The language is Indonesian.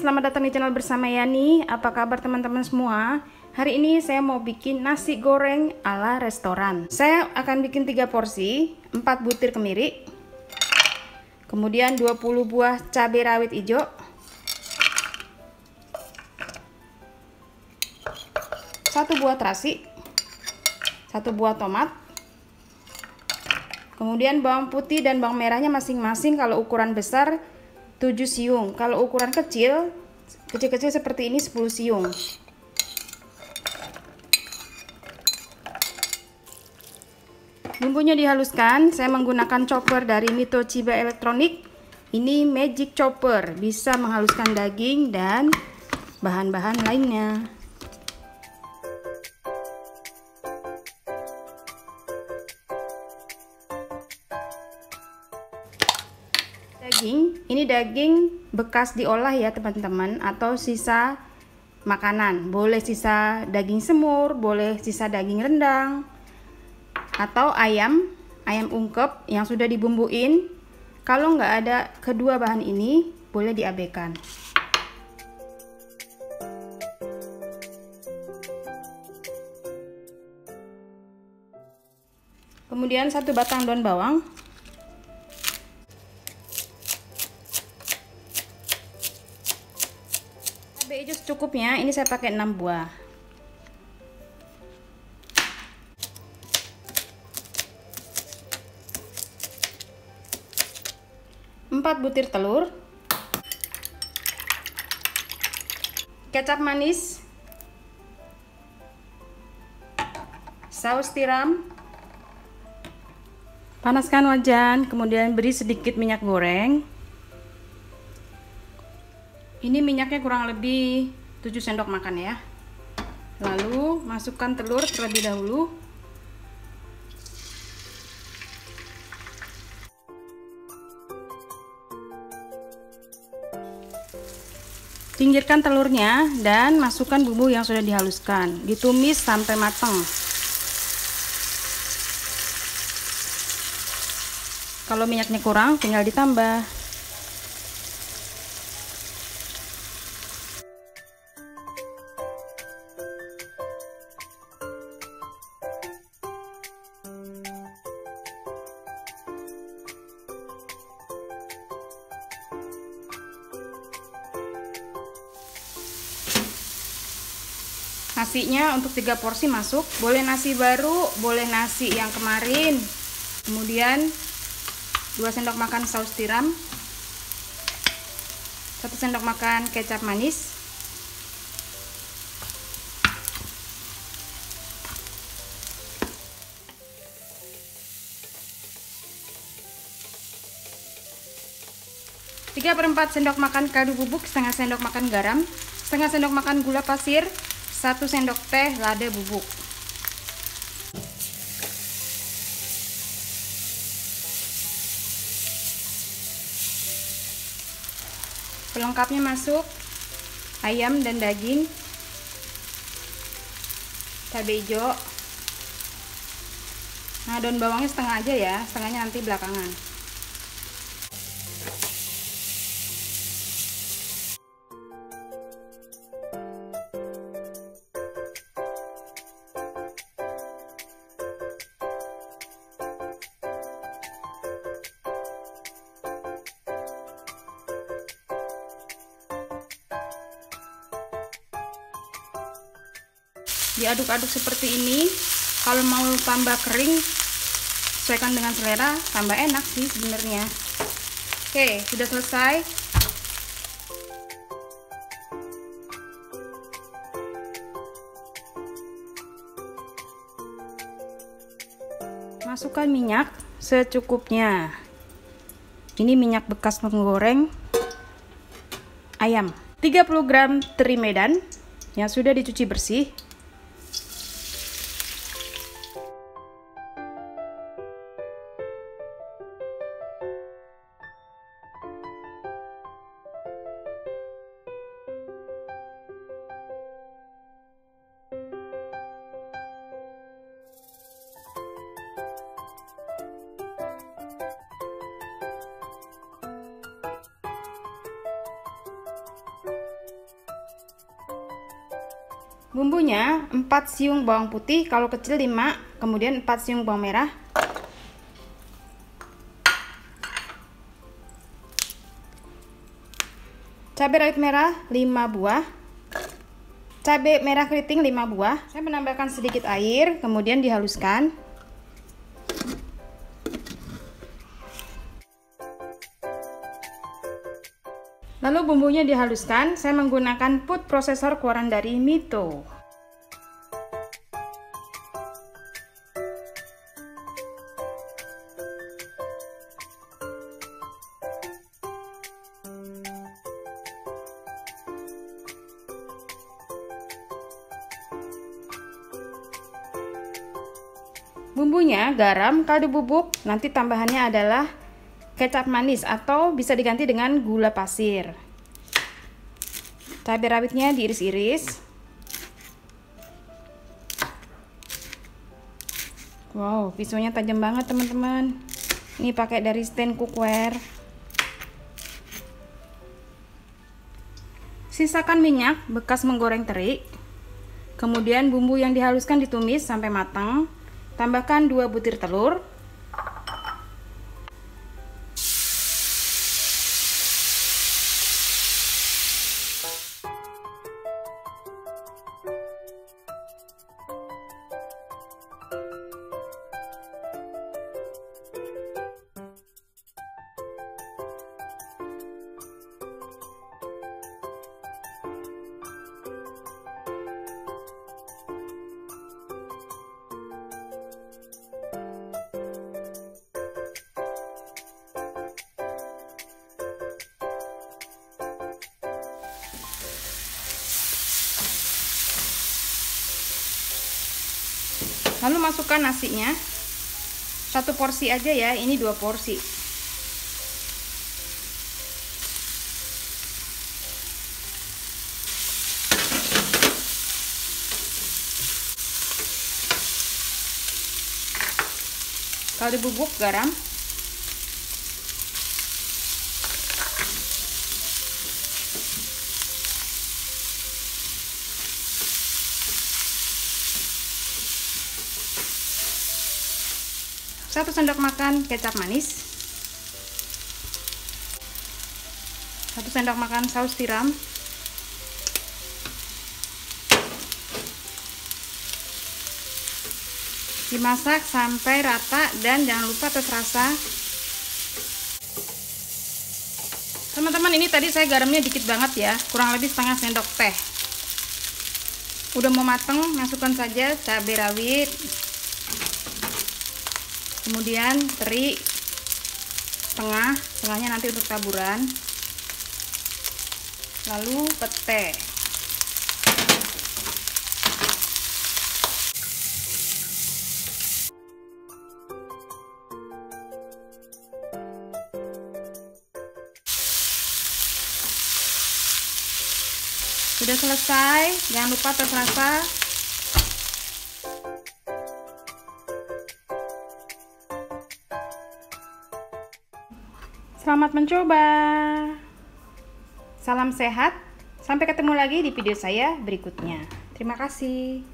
selamat datang di channel bersama Yani. Apa kabar teman-teman semua? Hari ini saya mau bikin nasi goreng ala restoran. Saya akan bikin 3 porsi, 4 butir kemiri. Kemudian 20 buah cabai rawit hijau. Satu buah terasi. Satu buah tomat. Kemudian bawang putih dan bawang merahnya masing-masing kalau ukuran besar 7 siung. Kalau ukuran kecil, kecil-kecil seperti ini 10 siung. Bumbunya dihaluskan, saya menggunakan chopper dari Mito Chiba Elektronik. Ini Magic Chopper, bisa menghaluskan daging dan bahan-bahan lainnya. Ini daging bekas diolah ya teman-teman. Atau sisa makanan. Boleh sisa daging semur boleh sisa daging rendang atau ayam ayam ungkep yang sudah dibumbuin. Kalau nggak ada kedua bahan ini boleh diabaikan. Kemudian satu batang daun bawang hijau secukupnya ini saya pakai 6 buah. Empat butir telur. Kecap manis. Saus tiram. Panaskan wajan kemudian beri sedikit minyak goreng ini minyaknya kurang lebih 7 sendok makan ya lalu masukkan telur terlebih dahulu Pinggirkan telurnya dan masukkan bumbu yang sudah dihaluskan. Ditumis sampai matang. Kalau minyaknya kurang, tinggal ditambah. Nasinya untuk tiga porsi masuk. Boleh nasi baru boleh nasi yang kemarin. Kemudian 2 sendok makan saus tiram. 1 sendok makan kecap manis. Tiga per 4 sendok makan kaldu bubuk setengah sendok makan garam setengah sendok makan gula pasir 1 sendok teh lada bubuk. Pelengkapnya masuk ayam dan daging cabai hijau. Nah daun bawangnya setengah aja ya setengahnya nanti belakangan diaduk-aduk seperti ini. Kalau mau tambah kering sesuaikan dengan selera tambah enak sih sebenarnya. Oke sudah selesai. Masukkan minyak secukupnya. Ini minyak bekas menggoreng ayam. 30 gram teri medan yang sudah dicuci bersih Bumbunya 4 siung bawang putih, kalau kecil 5, kemudian 4 siung bawang merah. Cabai rawit merah 5 buah. Cabai merah keriting 5 buah. Saya menambahkan sedikit air, kemudian dihaluskan. Lalu bumbunya dihaluskan, saya menggunakan food processor keluaran dari Mito. Bumbunya garam, kaldu bubuk, nanti tambahannya adalah kecap manis atau bisa diganti dengan gula pasir. Cabai rawitnya diiris-iris. Wow, pisaunya tajam banget teman-teman. Ini pakai dari stand cookware. Sisakan minyak bekas menggoreng teri. Kemudian bumbu yang dihaluskan ditumis sampai matang. Tambahkan 2 butir telur. Lalu masukkan nasinya. Satu porsi aja ya ini dua porsi. Kaldu bubuk garam satu sendok makan kecap manis. Satu sendok makan saus tiram. Dimasak sampai rata dan jangan lupa tes rasa teman-teman ini tadi saya garamnya dikit banget ya. Kurang lebih setengah sendok teh. Udah mau mateng masukkan saja cabai rawit kemudian teri setengah setengahnya nanti untuk taburan. Lalu pete sudah selesai. Jangan lupa tes rasa Selamat mencoba. Salam sehat. Sampai ketemu lagi di video saya berikutnya. Terima kasih.